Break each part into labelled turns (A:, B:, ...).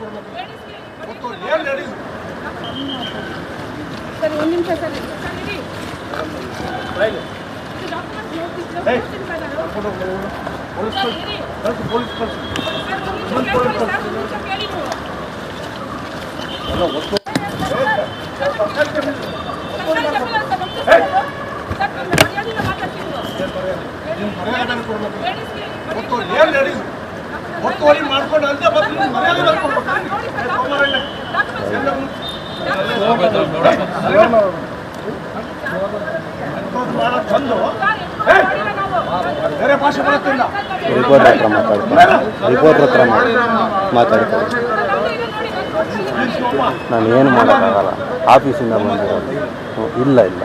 A: ಏನು ನಡಿ
B: ಸರ್ ಒಂದು ನಿಮಿಷ ಸರ್
A: ಪೊಲೀಸ್ ಪೊಲೀಸ್.
B: ನೀವು
A: ಮರ್ಯಾದೆ ಕೊಡ್ಬೇಕು ಏನು ಒತ್ತುವರಿ ಮಾಡ್ಕೊಂಡು ಅಲ್ಲದೆ ಮಾಡೋದು ಚಂದು. ಬೇರೆ ಭಾಷೆ ಬರುತ್ತಿಲ್ಲ.
C: ರಿಪೋರ್ಟರ್ ಹತ್ರ ಮಾತಾಡ್ತಾರೆ. ರಿಪೋರ್ಟರ್ ಹತ್ರ ಮಾತಾಡ್ತಾರೆ.
B: ನಾನು.
C: ಏನು ಮಾಡೋಕ್ಕಾಗಲ್ಲ. ಆಫೀಸಿಂದ ಬಂದಿರೋದು. ಇಲ್ಲ ಇಲ್ಲ.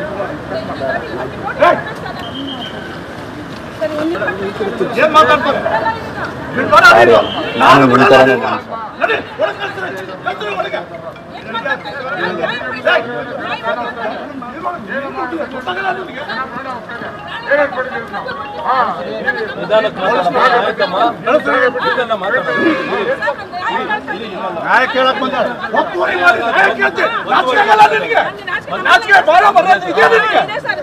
A: ಕಳ್ಸ್ತಾರೆ ಒಳಗೆ. ಗೊತ್ತಾಗಲ್ಲ ನಿನಗೆ? ನ್ಯಾಯ ಕೇಳಕ್ ಬಂದ ಒತ್ತುವರಿ ಮಾಡಿ ನಾಚಿಕೆ ನಾಚಿಕೆ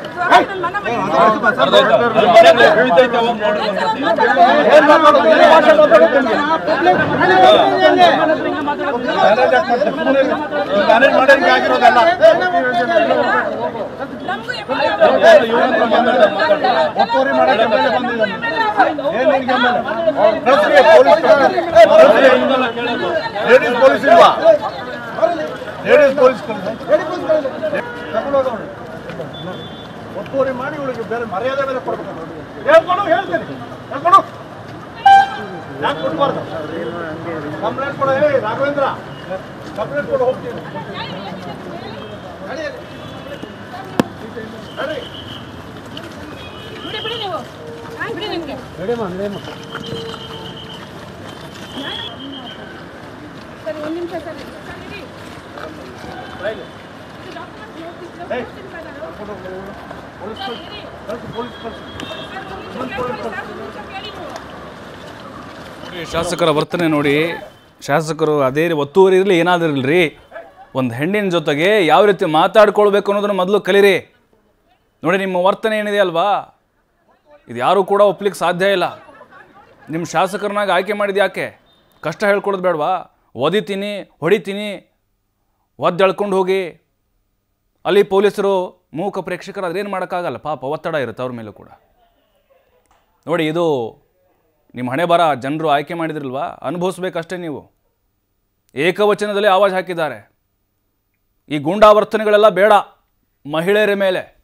A: ಒತ್ತುವರಿ ಮಾಡಕ್ಕೆ. ಲೇಡೀಸ್ ಪೊಲೀಸ್ ಇಲ್ವಾ ಲೇಡೀಸ್ ಪೊಲೀಸ್ ಒತ್ತುವರಿ ಮಾಡಿ ಇವಳಿಗೆ ಬೇರೆ ಮರ್ಯಾದೆ ಮೇಲೆ ಕೊಡ್ಬೇಕು. ಹೇಳ್ಕೊಡು ಹೇಳ್ತೀನಿ. ಹೇಳ್ಕೊಡು ಯಾಕೆ ಕೊಡ್ಬಾರ್ದು? ಕಂಪ್ಲೇಂಟ್ ಕೊಡು ಹೇ ರಾಘವೇಂದ್ರ. ಕಂಪ್ಲೇಂಟ್ ಕೊಡು ಹೋಗ್ತೀನಿ. ನಡಿ. ನಡಿ.
B: ಬಿಡಿ ಬಿಡಿ ನೀವು. ನಾನ್ ಬಿಡಿ ನಿಮ್ಗೆ. ಸರಿ ಒಂದು ನಿಮಿಷ ಸರ್.
D: ಶಾಸಕರ ವರ್ತನೆ ನೋಡಿ. ಶಾಸಕರು ಅದೇ ಒತ್ತುವರಿ ಇರಲಿ, ಏನಾದರೂ ಇರಲಿ ಒಂದು ಹೆಣ್ಣಿನ ಜೊತೆಗೆ ಯಾವ ರೀತಿ ಮಾತಾಡ್ಕೊಳ್ಬೇಕು ಅನ್ನೋದನ್ನು ಮೊದಲು ಕಲೀರಿ. ನೋಡಿ, ನಿಮ್ಮ ವರ್ತನೆ ಏನಿದೆ ಅಲ್ವಾ? ಇದು ಯಾರೂ ಕೂಡ ಒಪ್ಲಿಕ್ಕೆ ಸಾಧ್ಯ ಇಲ್ಲ. ನಿಮ್ಮ ಶಾಸಕರನ್ನಾಗಿ ಆಯ್ಕೆ ಮಾಡಿದ ಯಾಕೆ? ಕಷ್ಟ ಹೇಳ್ಕೊಡೋದು ಬೇಡವಾ? ಒದಿತೀನಿ ಹೊಡಿತೀನಿ. ಒದ್ದು ಎಳ್ಕೊಂಡು ಹೋಗಿ. ಅಲ್ಲಿ ಪೊಲೀಸರು ಮೂಕ ಪ್ರೇಕ್ಷಕರು ಅದೇನು ಮಾಡೋಕ್ಕಾಗಲ್ಲ? ಪಾಪ ಒತ್ತಡ ಇರುತ್ತೆ ಅವ್ರ ಮೇಲೂ ಕೂಡ. ನೋಡಿ, ಇದು ನಿಮ್ಮ ಹಣೆ ಬರ, ಜನರು ಆಯ್ಕೆ ಮಾಡಿದ್ರಲ್ವಾ? ಅನುಭವಿಸ್ಬೇಕಷ್ಟೇ ನೀವು. ಏಕವಚನದಲ್ಲಿ ಆವಾಜ್ ಹಾಕಿದ್ದಾರೆ. ಈ ಗೂಂಡಾವರ್ತನೆಗಳೆಲ್ಲ ಬೇಡ ಮಹಿಳೆಯರ ಮೇಲೆ.